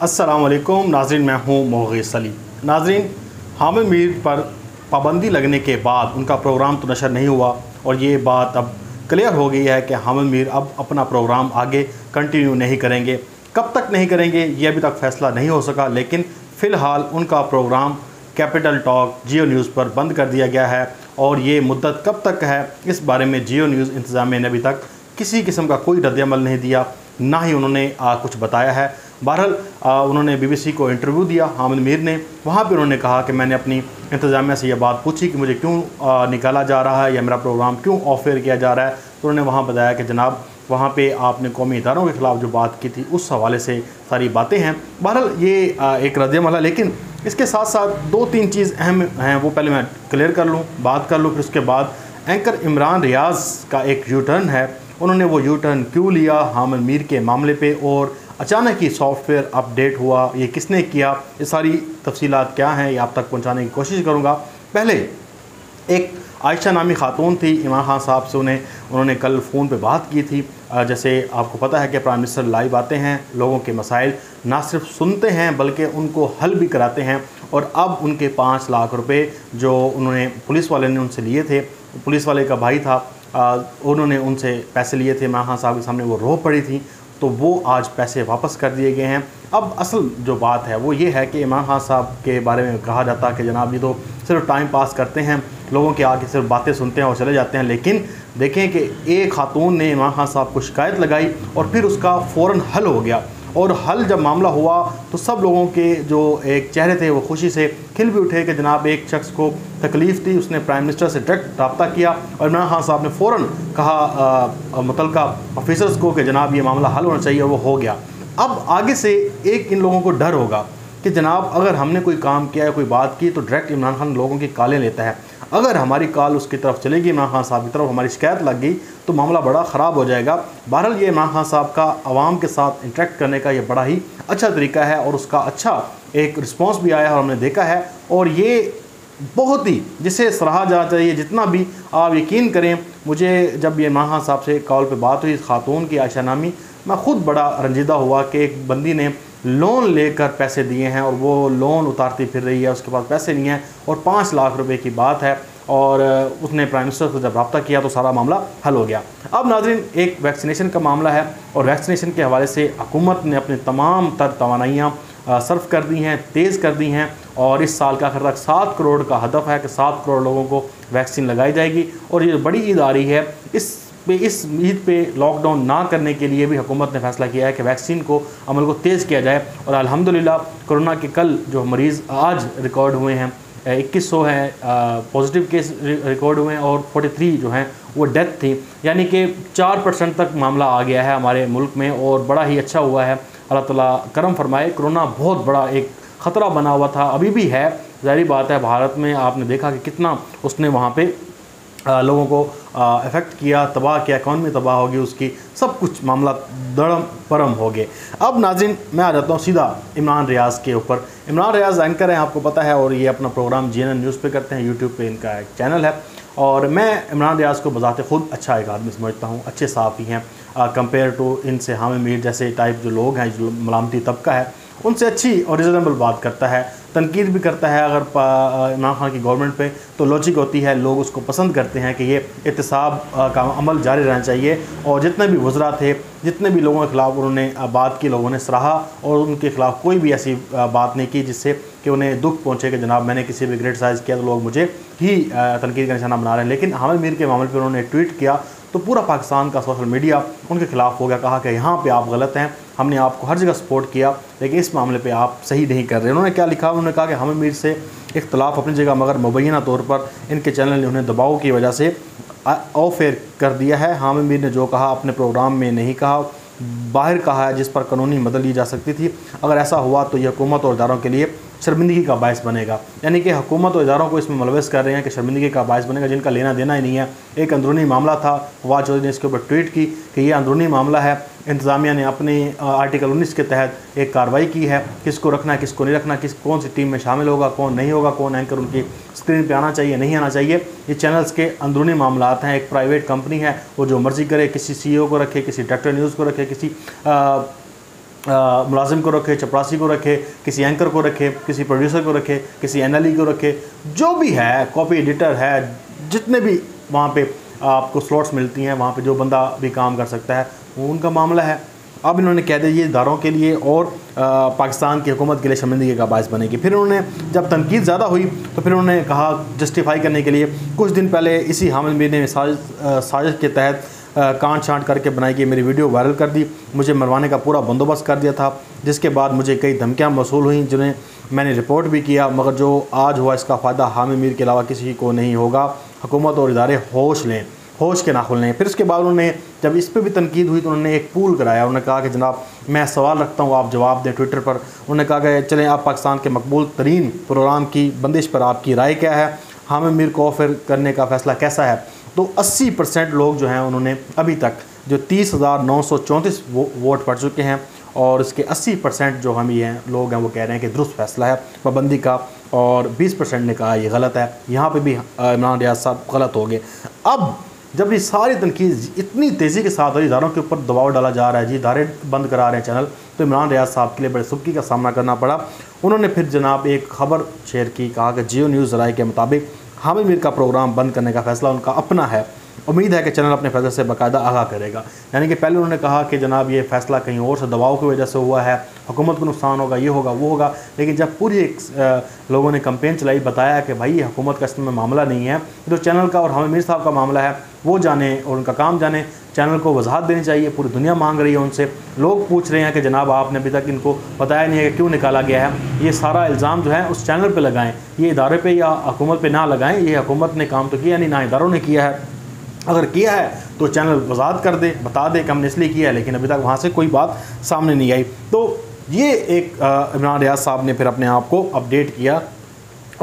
वालेकुम नाजरीन मैं हूँ मोगेस अली। नाजरीन हामिद मीर पर पाबंदी लगने के बाद उनका प्रोग्राम तो नशर नहीं हुआ और ये बात अब क्लियर हो गई है कि हामिद मीर अब अपना प्रोग्राम आगे कंटिन्यू नहीं करेंगे। कब तक नहीं करेंगे ये अभी तक फैसला नहीं हो सका लेकिन फ़िलहाल उनका programme capital talk Geo news पर बंद कर दिया गया है और ये मुद्दत कब तक है इस बारे में जियो न्यूज़ इंतज़ामिया ने अभी तक किसी किस्म का कोई रद्दमल नहीं दिया ना ही उन्होंने आ, कुछ बताया है। बहरहाल उन्होंने बीबीसी को इंटरव्यू दिया, हामिद मीर ने। वहाँ पर उन्होंने कहा कि मैंने अपनी इंतज़ामिया से यह बात पूछी कि मुझे क्यों निकाला जा रहा है या मेरा प्रोग्राम क्यों ऑफेयर किया जा रहा है। तो उन्होंने वहाँ बताया कि जनाब, वहाँ पे आपने कौमी इदारों के ख़िलाफ़ जो बात की थी, उस हवाले से सारी बातें हैं। बहरहाल, ये एक रद्दमल है लेकिन इसके साथ साथ दो तीन चीज़ अहम हैं, वो पहले मैं क्लियर कर लूँ, बात कर लूँ, फिर उसके बाद एंकर इमरान रियाज का एक यू टर्न है। उन्होंने वो यू टर्न क्यों लिया हामिद मीर के मामले पे, और अचानक ही सॉफ्टवेयर अपडेट हुआ, ये किसने किया, ये सारी तफसीलात क्या हैं, ये आप तक पहुँचाने की कोशिश करूँगा। पहले, एक आयशा नामी खातून थी इमाम खान साहब से उन्हें, उन्होंने कल फ़ोन पे बात की थी। जैसे आपको पता है कि प्राइम मिनिस्टर लाइव आते हैं, लोगों के मसाइल ना सिर्फ़ सुनते हैं, बल्कि उनको हल भी कराते हैं। और अब उनके पाँच लाख रुपए जो उन्होंने पुलिस वाले ने उनसे लिए थे, पुलिस वाले का भाई था उन्होंने उनसे पैसे लिए थे। इमाम खान साहब के सामने वो रो पड़ी थी। तो वो आज पैसे वापस कर दिए गए हैं। अब असल जो बात है, वो ये है कि इमरान खान साहब के बारे में कहा जाता है कि जनाब ये तो सिर्फ़ टाइम पास करते हैं, लोगों के आगे सिर्फ़ बातें सुनते हैं और चले जाते हैं, लेकिन देखें कि एक खातून ने इमरान खान साहब को शिकायत लगाई और फिर उसका फ़ौर हल हो गया। और हल जब मामला हुआ तो सब लोगों के जो एक चेहरे थे, वो खुशी से खिल भी उठे कि जनाब एक शख्स को तकलीफ़ थी। उसने प्राइम मिनिस्टर से डायरेक्ट रबता किया और इमरान खान साहब ने फ़ौर कहा मुतल ऑफिसर्स को कि जनाब ये मामला हल होना चाहिए और वो हो गया। अब आगे से एक इन लोगों को डर होगा। कि जनाब, अगर हमने कोई काम किया है कोई बात की तो डायरेक्ट इमरान खान लोगों की कालें लेता है। अगर हमारी कॉल उसकी तरफ़ चलेगी, इमरान खान साहब की तरफ़ हमारी शिकायत लग गई तो मामला बड़ा ख़राब हो जाएगा। बहरहाल, ये इमरान खान साहब का आवाम के साथ इंटरेक्ट करने का ये बड़ा ही अच्छा तरीका है और उसका अच्छा एक रिस्पॉन्स भी आया और हमने देखा है। और ये बहुत ही, जिसे सराहा जाना चाहिए, जितना भी आप यकीन करें, मुझे जब ये इमरान खान साहब से कॉल पर बात हुई इस खातून की आयशा नामी, मैं ख़ुद बड़ा रंजीदा हुआ कि एक बंदी ने लोन लेकर पैसे दिए हैं और वो लोन उतारती फिर रही है, उसके पास पैसे नहीं हैं और पाँच लाख रुपए की बात है और उसने प्राइम मिनिस्टर से जब रबता किया तो सारा मामला हल हो गया। अब नाजरीन, एक वैक्सीनेशन का मामला है और वैक्सीनेशन के हवाले से हुकूमत ने अपनी तमाम तर तोानाइयाँ सर्फ कर दी हैं, तेज़ कर दी हैं और इस साल का आखिर तक सात करोड़ का हदफ है कि सात करोड़ लोगों को वैक्सीन लगाई जाएगी और ये बड़ी ईद आ रही है, इस पे, इस ईद पे लॉकडाउन ना करने के लिए भी हुकूमत ने फैसला किया है कि वैक्सीन को अमल को तेज़ किया जाए। और अल्हम्दुलिल्लाह, कोरोना के कल जो मरीज़ आज रिकॉर्ड हुए हैं इक्कीस सौ हैं पॉजिटिव केस रिकॉर्ड हुए हैं और 43 जो हैं, वो डेथ थी। यानी कि चार परसेंट तक मामला आ गया है हमारे मुल्क में और बड़ा ही अच्छा हुआ है। अल्लाह ताला करम फरमाए, कोरोना बहुत बड़ा एक ख़तरा बना हुआ था, अभी भी है। ज़ाहरी बात है, भारत में आपने देखा कि कितना उसने वहाँ पे लोगों को इफ़ेक्ट किया, तबाह किया इकॉनमी तबाह होगी उसकी, सब कुछ मामला दड़म परम हो गए। अब नाजिन मैं आ जाता हूँ सीधा इमरान रियाज के ऊपर। इमरान रियाज एंकर हैं, आपको पता है, और ये अपना प्रोग्राम जी न्यूज़ पे करते हैं यूट्यूब पे इनका एक चैनल है। और मैं इमरान रियाज को बजाते ख़ुद अच्छा एक आदमी समझता हूँ, अच्छे साफ़ी हैं। कंपेयर टू इनसे हामिद मीर जैसे टाइप जो लोग हैं, जो मलामती तबका है, उनसे अच्छी और रिजनेबल बात करता है। तनकीद भी करता है अगर इमरान खान की गवर्नमेंट पे तो लॉजिक होती है, लोग उसको पसंद करते हैं कि ये एहतसाब का अमल जारी रहना चाहिए। और जितने भी वज्रा थे, जितने भी लोगों के ख़िलाफ़ उन्होंने बात की, लोगों ने सराहा, और उनके ख़िलाफ़ कोई भी ऐसी बात नहीं की जिससे कि उन्हें दुख पहुँचे कि जनाब मैंने किसी भी ग्रेट साइज़ किया तो लोग मुझे ही तनकीद का निशाना बना रहे हैं। लेकिन हामिद मीर के मामले पर उन्होंने ट्वीट किया तो पूरा पाकिस्तान का सोशल मीडिया उनके ख़िलाफ़ हो गया, कहा कि यहाँ पे आप गलत हैं हमने आपको हर जगह सपोर्ट किया, लेकिन इस मामले पे आप सही नहीं कर रहे। उन्होंने क्या लिखा? उन्होंने कहा कि हम मीर से इख्तलाफ अपनी जगह, मगर मुबैना तौर पर इनके चैनल ने उन्हें दबाव की वजह से ऑफेयर कर दिया है। हामिद मीर ने जो कहा, अपने प्रोग्राम में नहीं कहा। बाहर कहा है, जिस पर कानूनी मदद ली जा सकती थी। अगर ऐसा हुआ तो यह हुकूमत और इदारों के लिए शर्मिंदगी का बायस बनेगा। यानी कि हुकूमत और इदारों को इसमें मुलवस कर रहे हैं कि शर्मिंदगी का बायस बनेगा, जिनका लेना देना ही नहीं है। एक अंदरूनी मामला था फवाद चौधरी ने इसके ऊपर ट्वीट की कि यह अंदरूनी मामला है। इंतज़ामिया ने अपने आर्टिकल 19 के तहत एक कार्रवाई की है, किसको रखना है, किसको नहीं रखना, किस, कौन सी टीम में शामिल होगा, कौन नहीं होगा, कौन एंकर उनकी स्क्रीन पे आना चाहिए, नहीं आना चाहिए। ये चैनल्स के अंदरूनी मामला हैं, एक प्राइवेट कंपनी है, वो जो मर्ज़ी करे, किसी सी को रखे, किसी डायरेक्टर न्यूज़ को रखे, किसी मुलाजिम को रखे चपरासी को रखे किसी एंकर को रखे किसी प्रोड्यूसर को रखे किसी एन को रखे जो भी है कॉपी एडिटर है जितने भी वहाँ पे आपको स्लॉट्स मिलती हैं वहाँ पे जो बंदा भी काम कर सकता है वो उनका मामला है। अब इन्होंने कह दिया ये इदारों के लिए और आ, पाकिस्तान की हुकूमत के लिए शर्मिंदगी का बायस बनेगी। फिर उन्होंने जब तनकीद ज़्यादा हुई तो फिर उन्होंने कहा जस्टिफाई करने के लिए कुछ दिन पहले इसी हामिद मीर ने साजिश के तहत कांट छांट करके बनाई गई मेरी वीडियो वायरल कर दी। मुझे मरवाने का पूरा बंदोबस्त कर दिया था, जिसके बाद मुझे कई धमकियाँ मौसू हुई, जिन्हें मैंने रिपोर्ट भी किया, मगर जो आज हुआ इसका फ़ायदा हामी मीर के अलावा किसी को नहीं होगा। हुकूमत और इदारे होश लें, होश के ना खुलने फिर उसके बाद उन्होंने, जब इस पर भी तनकीद हुई तो उन्होंने एक पूल कराया। उन्होंने कहा कि, जनाब, मैं सवाल रखता हूँ, आप जवाब दें ट्विटर पर। उन्होंने कहा कि, चलें, आप पाकिस्तान के मकबूल तरीन प्रोग्राम की बंदिश पर आपकी राय क्या है? हामी मीर को ऑफ़र करने का फ़ैसला कैसा है? तो 80 परसेंट लोग जो हैं उन्होंने अभी तक जो तीस हज़ार नौ सौ चौंतीस वोट पड़ चुके हैं और इसके 80 परसेंट जो हम ये हैं लोग हैं वो कह रहे हैं कि दुरुस्त फैसला है, पाबंदी का और 20 परसेंट ने कहा ये गलत है। यहाँ पे भी इमरान रियाज साहब गलत हो गए। अब जब ये सारी तनकीद इतनी तेज़ी के साथ हुई इदारों के ऊपर दबाव डाला जा रहा है, जी इदारे बंद करा रहे हैं चैनल तो इमरान रियाज साहब के लिए बड़े सुबकी का सामना करना पड़ा। उन्होंने फिर जनाब एक खबर शेयर की, कहा कि जियो न्यूज़ राय के मुताबिक हामिद मीर का प्रोग्राम बंद करने का फैसला उनका अपना है। उम्मीद है कि चैनल अपने फैसले से बाकायदा आगा करेगा। यानी कि पहले उन्होंने कहा कि जनाब, ये फैसला कहीं और से दबाव की वजह से हुआ है। हुकूमत को नुकसान होगा, ये होगा, वो होगा। लेकिन जब पूरी एक लोगों ने कंपेन चलाई, बताया कि भाई ये हुकूमत का इसमें मामला नहीं है तो चैनल का और हमें मीर साहब का मामला है, वो जाने और उनका काम जाने। चैनल को वजाहत देनी चाहिए, पूरी दुनिया मांग रही है उनसे। लोग पूछ रहे हैं कि जनाब आपने अभी तक इनको बताया नहीं है कि क्यों निकाला गया है। ये सारा इल्ज़ाम जो है उस चैनल पर लगाएँ। ये इदारे पर या हुकूमत पर ना लगाएँ। ये हुकूमत ने काम तो किया नहीं, ना इदारों ने किया है। अगर किया है तो चैनल वजात कर दे, बता दे कि हमने इसलिए किया है, लेकिन अभी तक वहाँ से कोई बात सामने नहीं आई। तो ये एक इमरान रियाज साहब ने फिर अपने आप को अपडेट किया।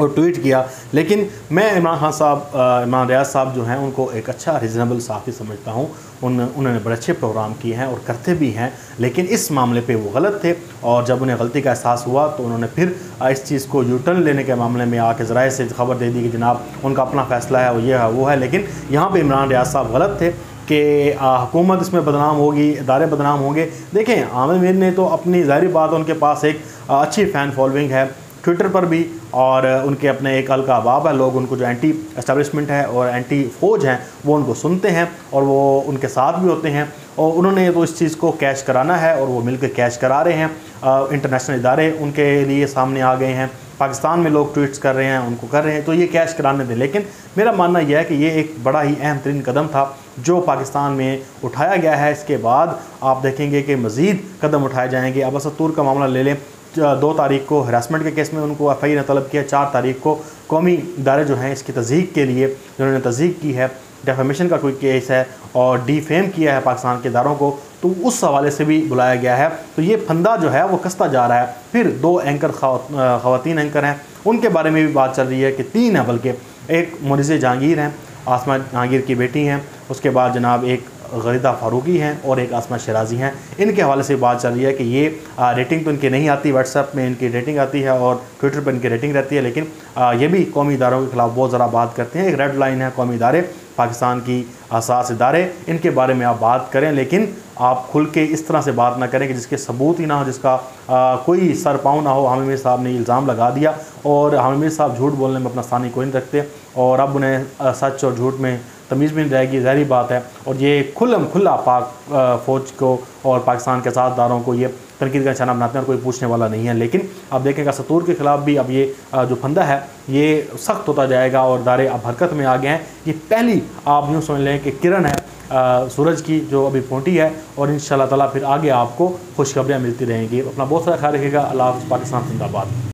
और ट्वीट किया। लेकिन मैं इमरान खान साहब इमरान रियाज साहब जो हैं, उनको एक अच्छा रिजनेबल साफ़ी समझता हूँ। उन, उन्होंने बड़े अच्छे प्रोग्राम किए हैं और करते भी हैं, लेकिन इस मामले पे वो गलत थे और जब उन्हें गलती का एहसास हुआ तो उन्होंने फिर इस चीज़ को यूटर्न लेने के मामले में आके ज़राए से खबर दे दी कि जनाब, उनका अपना फ़ैसला है वो ये है, वो है। लेकिन यहाँ पर इमरान रियाज साहब गलत थे कि हुकूमत इसमें बदनाम होगी, इदारे बदनाम होंगे। देखें, आमिर मीर ने तो अपनी ज़ाहिर बात, उनके पास एक अच्छी फ़ैन फॉलोइंग है। ट्विटर पर भी और उनके अपने एक अलका अबाब है। लोग उनको जो एंटी इस्टेब्लिशमेंट है और एंटी फौज हैं, वो उनको सुनते हैं और वो उनके साथ भी होते हैं। और उन्होंने तो इस चीज़ को कैश कराना है और वो मिलकर कैश करा रहे हैं। इंटरनेशनल इदारे उनके लिए सामने आ गए हैं। पाकिस्तान में लोग ट्वीट्स कर रहे हैं, उनको कर रहे हैं तो ये कैश कराने दें लेकिन मेरा मानना यह है कि ये एक बड़ा ही अहम तरीन कदम था जो पाकिस्तान में उठाया गया है। इसके बाद आप देखेंगे कि मज़ीद कदम उठाए जाएँगे। अब असतूर का मामला ले लें। दो तारीख को हरासमेंट के केस में उनको एफ़ आई ने तलब किया, चार तारीख को कौमी इदारे जो हैं इसकी तजीक के लिए जिन्होंने तजीक की है डेफेमेशन का कोई केस है और डी फेम किया है पाकिस्तान के इदारों को तो उस हवाले से भी बुलाया गया है। तो ये फंदा जो है वो कसता जा रहा है। फिर दो एंकर खातन एंकर हैं। उनके बारे में भी बात चल रही है कि तीन है बल्कि एक मुनिज़ जहांगीर हैं, आसमा जहांगीर की बेटी हैं। उसके बाद जनाब एक गरीदा फ़ारूकी हैं और एक आसमा शराजी हैं। इनके हवाले से बात चल रही है कि ये रेटिंग तो इनकी नहीं आती व्हाट्सएप में इनकी रेटिंग आती है और ट्विटर पर इनकी रेटिंग रहती है, लेकिन ये भी कौमी इदारों के ख़िलाफ़ बहुत ज़रा बात करते हैं। एक रेड लाइन है कौमी इदारे, पाकिस्तान की असास इदारे। इनके बारे में आप बात करें, लेकिन आप खुल के इस तरह से बात ना करें कि जिसके सबूत ही ना हो जिसका आ, कोई सर पाँव ना हो हामिद साहब ने इल्ज़ाम लगा दिया और हामिद साहब झूठ बोलने में अपना सानी कोई नहीं रखते और अब उन्हें सच और झूठ में तमीज़ भी नहीं रहेगी जहरी बात है। और ये खुलम खुला पाक फ़ौज को और पाकिस्तान के साथदारों को ये तनकीद का निशाना बनाते हैं और कोई पूछने वाला नहीं है। लेकिन अब देखेंगे सतूर के ख़िलाफ़ भी अब ये जो फंदा है ये सख्त होता जाएगा और दारे अब हरकत में आ गए हैं। ये पहली आप यूँ समझ लें कि किरण है सूरज की जो अभी पोटी है और इन ताला फिर आगे आपको खुशखबरियाँ मिलती रहेंगी। अपना बहुत सारा ख्याल रखिएगा। अल्लाह पाकिस्तान जिंदाबाद।